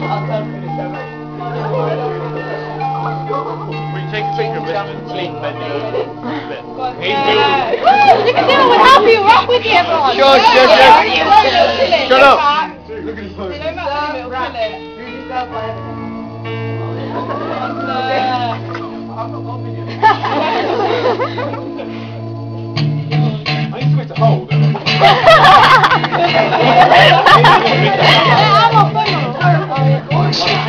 We take a picture of sleep and He's You can do it. We'll help you. Rock with you, everyone. Shush, shush, shush. Shut up. Look at his phone. I supposed to hold it. One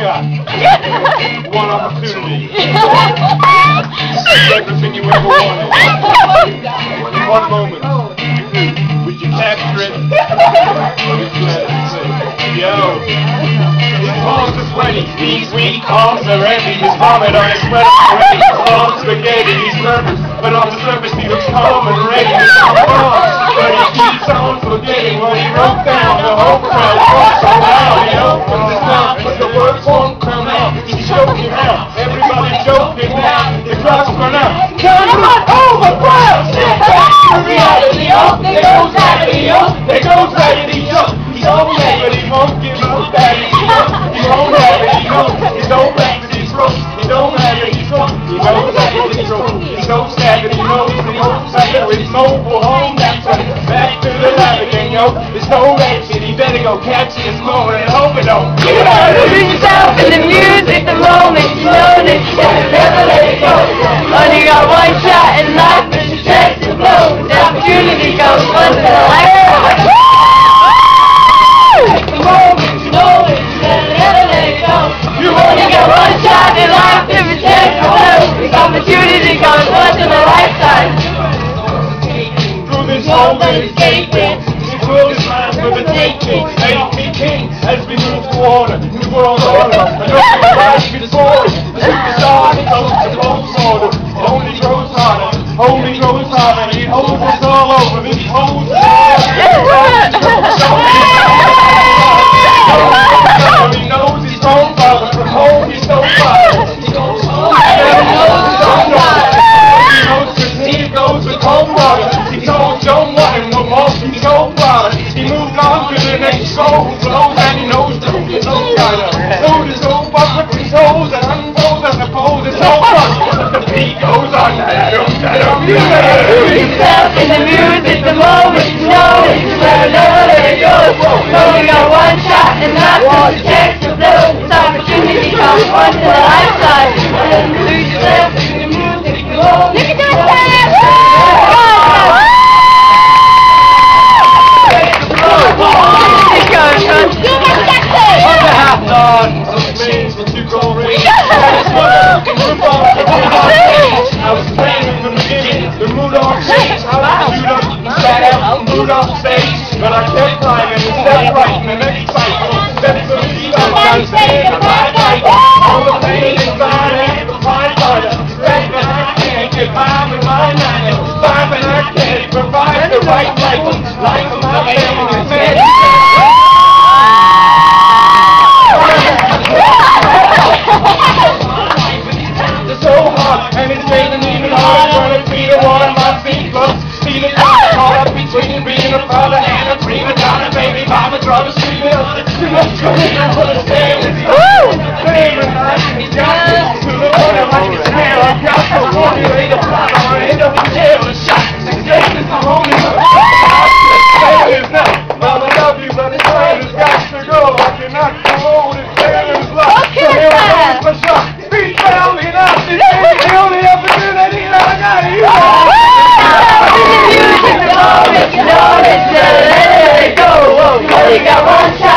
shot. One opportunity. Everything you ever wanted. One moment. Would you capture it? Yo. His palms are sweaty. These weak palms are heavy. His vomit on his sweater. His palms spaghetti. He's nervous. But on the surface he looks calm and ready. His palms. But he keeps on forgetting what he wrote down. The whole crowd walks loud. He opens his Oh, there goes gravity. Oh, there goes gravity. Oh, he's so mad, but he won't give up. Daddy, he won't have it. He knows he's so back to his throat. He don't matter. He's drunk. He knows that he's drunk. He's so sad that he knows he won't say it. His mobile home. That's right. Back to the lab again, yo. There's no exit. He better go catch this moment and hope it don't. You gotta lose yourself in the music the moment you that you can never let it go. Moment, escaping. This world is mine for the taking. Make me king as we move toward a new world order. I know the life before us. The superstar goes to order. It only grows harder. Only grows harder. It holds us all over. This holds goal. Flows and he knows the rules of China. So the soul bucket his holes and unfolds and the pose is so fun. The beat goes on. Yourself in the music the moment you know. You better let it. Only got one shot and on stage, but I kept climbing and stepped right in the next fight. Steps of the feet, I'm trying to in the right light. All the pain inside and the fine fighter. Step and I can't get by with my nine. Five and I can't provide the right light. Take got one shot.